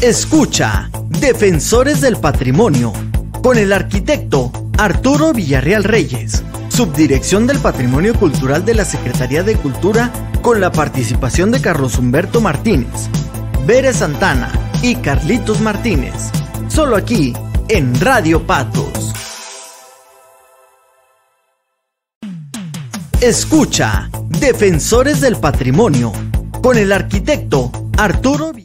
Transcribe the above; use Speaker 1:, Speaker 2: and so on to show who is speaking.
Speaker 1: Escucha, Defensores del Patrimonio, con el arquitecto Arturo Villarreal Reyes, Subdirección del Patrimonio Cultural de la Secretaría de Cultura, con la participación de Carlos Humberto Martínez, Bere Santana y Carlitos Martínez. Solo aquí, en Radio Patos. Escucha, Defensores del Patrimonio, con el arquitecto Arturo Villarreal